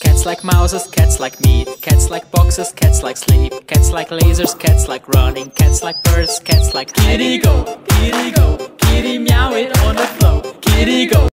Cats like mouses, cats like meat, cats like boxes, cats like sleep, cats like lasers, cats like running, cats like birds, cats like kitty go, kitty go, kitty meow it on the floor, kitty go.